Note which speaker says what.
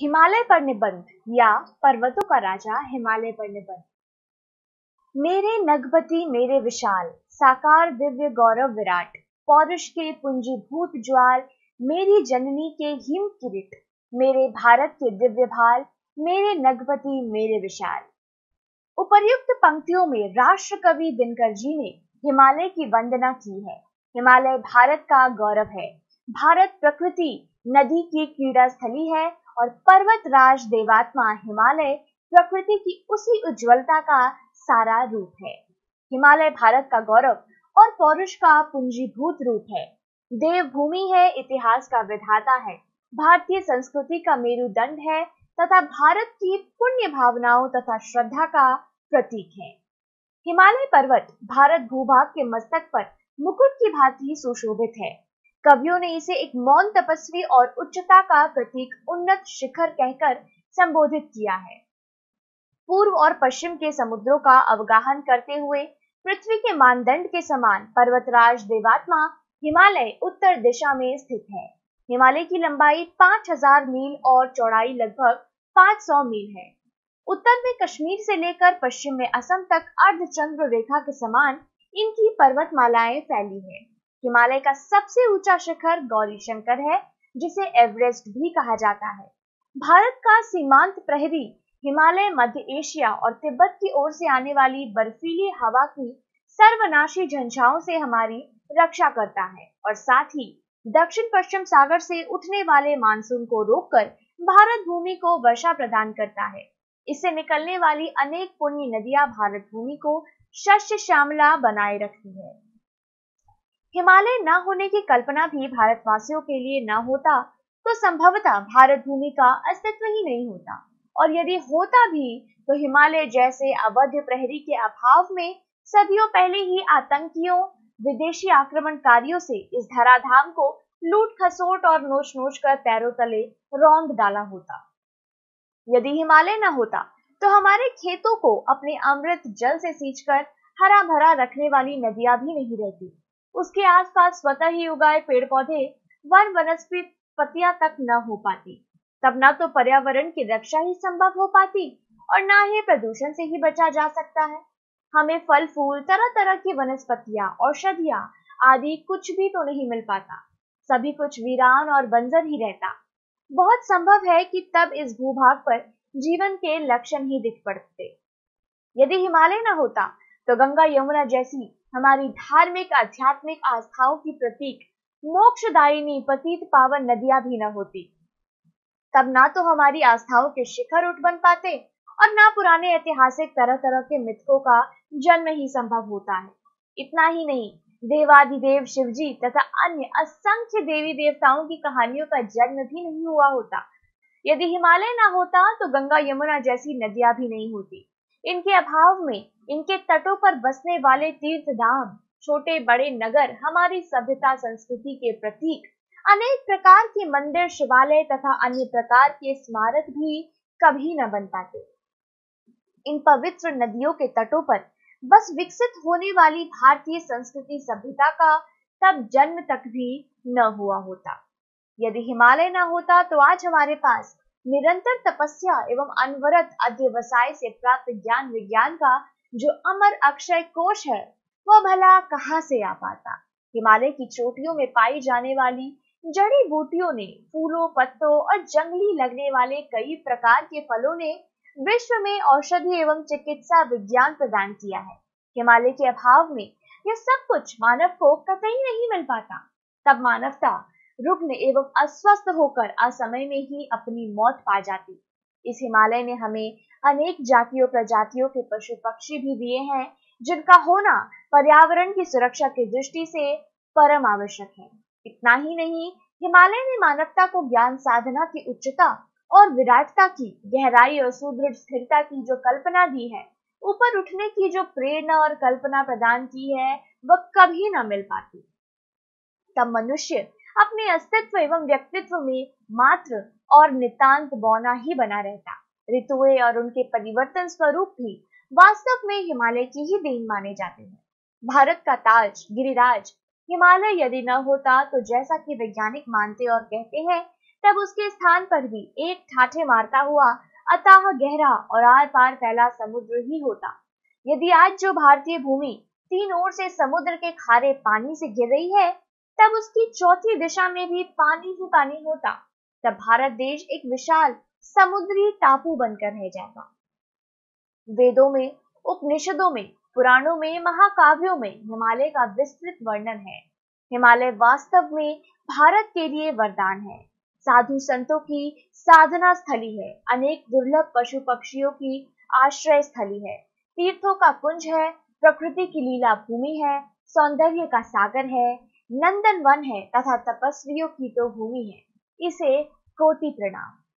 Speaker 1: हिमालय पर निबंध या पर्वतों का राजा हिमालय पर निबंध। मेरे नगपति, मेरे विशाल, साकार दिव्य गौरव विराट, पौरुष के पुंजीभूत ज्वाल, मेरी जननी के हिम किरीट, मेरे भारत के दिव्य भाल, मेरे नगपति, मेरे विशाल। उपर्युक्त पंक्तियों में राष्ट्र कवि दिनकर जी ने हिमालय की वंदना की है। हिमालय भारत का गौरव है। भारत प्रकृति नदी की क्रीड़ा स्थली है और पर्वत राज देवात्मा हिमालय प्रकृति की उसी उज्जवलता का सारा रूप है। हिमालय भारत का गौरव और पौरुष का पूंजीभूत रूप है। देवभूमि है, इतिहास का विधाता है। भारतीय संस्कृति का मेरुदंड है तथा भारत की पुण्य भावनाओं तथा श्रद्धा का प्रतीक है। हिमालय पर्वत भारत भूभाग के मस्तक पर मुकुट की भांति सुशोभित है। कवियों ने इसे एक मौन तपस्वी और उच्चता का प्रतीक उन्नत शिखर कहकर संबोधित किया है। पूर्व और पश्चिम के समुद्रों का अवगाहन करते हुए पृथ्वी के मानदंड के समान पर्वतराज देवात्मा हिमालय उत्तर दिशा में स्थित है। हिमालय की लंबाई 5000 मील और चौड़ाई लगभग 500 मील है। उत्तर में कश्मीर से लेकर पश्चिम में असम तक अर्धचंद्र रेखा के समान इनकी पर्वतमालाएँ फैली है। हिमालय का सबसे ऊँचा शिखर गौरी शंकर है, जिसे एवरेस्ट भी कहा जाता है। भारत का सीमांत प्रहरी हिमालय, मध्य एशिया और तिब्बत की ओर से आने वाली बर्फीली हवा की सर्वनाशी झंझाओं से हमारी रक्षा करता है और साथ ही दक्षिण पश्चिम सागर से उठने वाले मानसून को रोककर भारत भूमि को वर्षा प्रदान करता है। इससे निकलने वाली अनेक पुण्य नदियाँ भारत भूमि को शस्य श्यामला बनाए रखती है। हिमालय न होने की कल्पना भी भारतवासियों के लिए न होता तो संभवतः भारत भूमि का अस्तित्व ही नहीं होता। और यदि होता भी तो हिमालय जैसे अवध प्रहरी के अभाव में सदियों पहले ही आतंकियों, विदेशी आक्रमणकारियों से इस धराधाम को लूट, खसोट और नोच नोच कर पैरों तले रौंद डाला होता। यदि हिमालय न होता तो हमारे खेतों को अपने अमृत जल से सींचकर हरा भरा रखने वाली नदियाँ भी नहीं रहती। उसके आसपास स्वतः ही उगाए पेड़ पौधे वन वनस्पतियाँ तक न हो पाती। तब न तो पर्यावरण की रक्षा ही संभव हो पाती और न ही प्रदूषण से ही बचा जा सकता है। हमें फल फूल तरह तरह की वनस्पतियाँ, औषधियाँ आदि कुछ भी तो नहीं मिल पाता। सभी कुछ वीरान और बंजर ही रहता। बहुत संभव है कि तब इस भूभाग पर जीवन के लक्षण ही दिख पड़ते। यदि हिमालय न होता तो गंगा यमुना जैसी हमारी धार्मिक, आध्यात्मिक आस्थाओं की प्रतीक, मोक्षदायिनी पतित पावन नदियाँ भी न होती। तब ना तो हमारी आस्थाओं के शिखर उठ बन पाते और ना पुराने ऐतिहासिक तरह तरह के मिथकों का जन्म ही संभव होता है। इतना ही नहीं देवादिदेव शिवजी तथा अन्य असंख्य देवी देवताओं की कहानियों का जन्म भी नहीं हुआ होता। यदि हिमालय ना होता तो गंगा यमुना जैसी नदियाँ भी नहीं होती। इनके अभाव में, इनके तटों पर बसने वाले तीर्थ धाम छोटे बड़े नगर, हमारी सभ्यता संस्कृति के प्रतीक, अनेक प्रकार के मंदिर, शिवालय तथा अन्य प्रकार के स्मारक भी कभी न बन पाते। इन पवित्र नदियों के तटों पर बस विकसित होने वाली भारतीय संस्कृति सभ्यता का तब जन्म तक भी न हुआ होता। यदि हिमालय न होता तो आज हमारे पास निरंतर तपस्या एवं अनवरत अध्यवसाय से प्राप्त ज्ञान विज्ञान का जो अमर अक्षय कोश है, वह भला कहाँ से आ पाता? हिमालय की चोटियों में पाई जाने वाली जड़ी बूटियों ने, फूलों, पत्तों और जंगली लगने वाले कई प्रकार के फलों ने विश्व में औषधि एवं चिकित्सा विज्ञान प्रदान किया है। हिमालय के अभाव में यह सब कुछ मानव को कतई नहीं मिल पाता। तब मानवता रुग्ण एवं अस्वस्थ होकर असमय में ही अपनी मौत पा जाती। इस हिमालय ने हमें अनेक जातियों, प्रजातियों के पशु पक्षी भी दिए हैं, जिनका होना पर्यावरण की सुरक्षा की दृष्टि से परम आवश्यक है। इतना ही नहीं, हिमालय ने मानवता को ज्ञान साधना की उच्चता और विराटता की, गहराई और सुदृढ़ स्थिरता की जो कल्पना दी है, ऊपर उठने की जो प्रेरणा और कल्पना प्रदान की है, वह कभी न मिल पाती। तब मनुष्य अपने अस्तित्व एवं व्यक्तित्व में मात्र और नितांत बौना ही बना रहता। ऋतुएँ और उनके परिवर्तन स्वरूप भी वास्तव में हिमालय की ही देन माने जाते हैं। भारत का ताज, गिरिराज, हिमालय यदि न होता तो जैसा कि वैज्ञानिक मानते और कहते हैं, तब उसके स्थान पर भी एक ठाठे मारता हुआ अतः गहरा और आर पार फैला समुद्र ही होता। यदि आज जो भारतीय भूमि तीन ओर से समुद्र के खारे पानी से गिर रही है तब उसकी चौथी दिशा में भी पानी ही पानी होता। तब भारत देश एक विशाल समुद्री टापू बनकर रह जाएगा। वेदों में, उपनिषदों में, पुराणों में, महाकाव्यों में हिमालय का विस्तृत वर्णन है। हिमालय वास्तव में भारत के लिए वरदान है। साधु संतों की साधना स्थली है। अनेक दुर्लभ पशु पक्षियों की आश्रय स्थली है। तीर्थों का कुंज है, प्रकृति की लीला भूमि है, सौंदर्य का सागर है नंदन वन है तथा तपस्वियों की तो भूमि है। इसे कोटि प्रणाम।